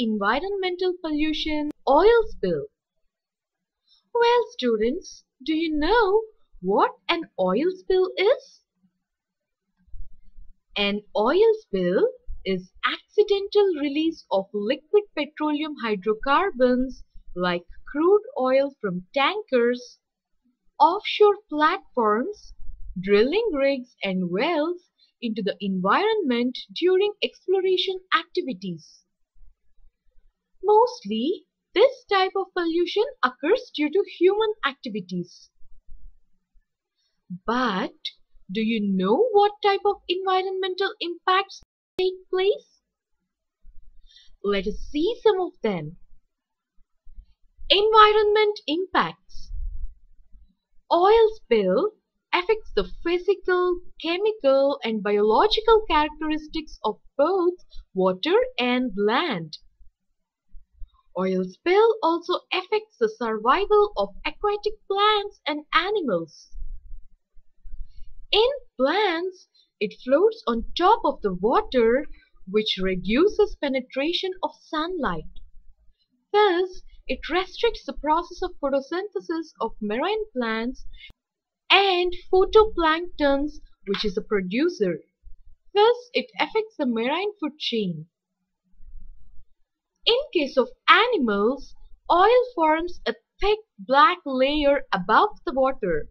environmental pollution, oil spill? Well students, do you know what an oil spill is? An oil spill is accidental release of liquid petroleum hydrocarbons like crude oil from tankers, offshore platforms, drilling rigs and wells into the environment during exploration activities. Mostly, this type of pollution occurs due to human activities. But do you know what type of environmental impacts take place? Let us see some of them. Environment impacts. Oil spill affects the physical, chemical and biological characteristics of both water and land. Oil spill also affects the survival of aquatic plants and animals. In plants, it floats on top of the water which reduces penetration of sunlight. Thus, it restricts the process of photosynthesis of marine plants and phytoplanktons which is a producer. Thus, it affects the marine food chain. In case of animals, oil forms a thick black layer above the water.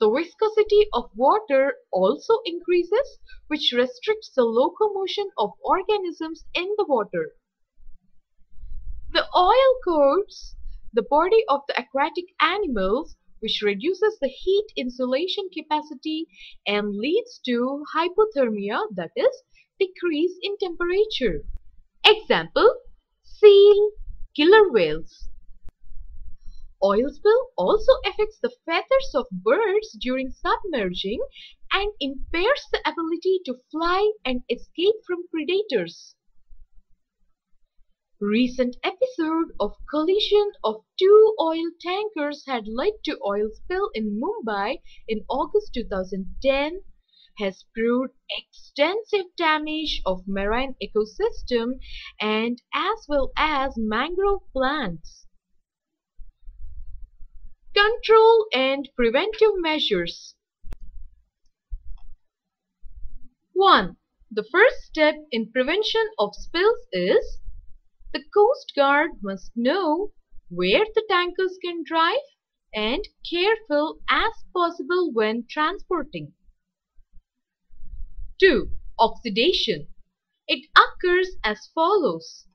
The viscosity of water also increases which restricts the locomotion of organisms in the water. The oil coats the body of the aquatic animals which reduces the heat insulation capacity and leads to hypothermia that is decrease in temperature. Example seal, killer whales. Oil spill also affects the feathers of birds during submerging and impairs the ability to fly and escape from predators. Recent episode of collision of two oil tankers had led to oil spill in Mumbai in August 2010 has proved extensive damage of marine ecosystem and as well as mangrove plants. Control and preventive measures. 1. The first step in prevention of spills is the Coast Guard must know where the tankers can drive and careful as possible when transporting. 2. Oxidation. It occurs as follows.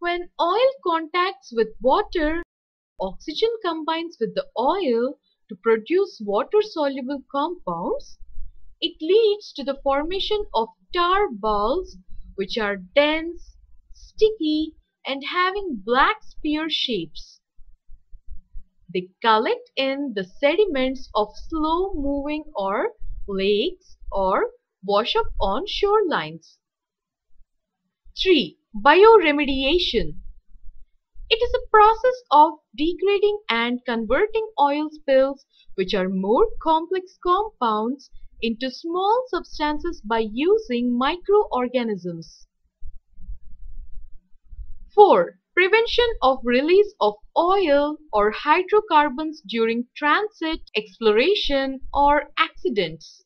When oil contacts with water, Oxygen combines with the oil to produce water-soluble compounds. It leads to the formation of tar balls which are dense, sticky and having black spear shapes. They collect in the sediments of slow-moving or lakes or wash up on shorelines. 3. Bioremediation it is a process of degrading and converting oil spills which are more complex compounds into small substances by using microorganisms. 4. Prevention of release of oil or hydrocarbons during transit, exploration or accidents.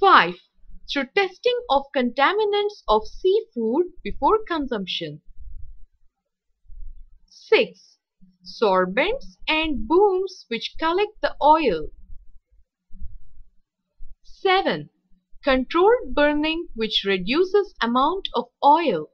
5. Through testing of contaminants of seafood before consumption. 6. Sorbents and booms which collect the oil. 7. Controlled burning which reduces amount of oil.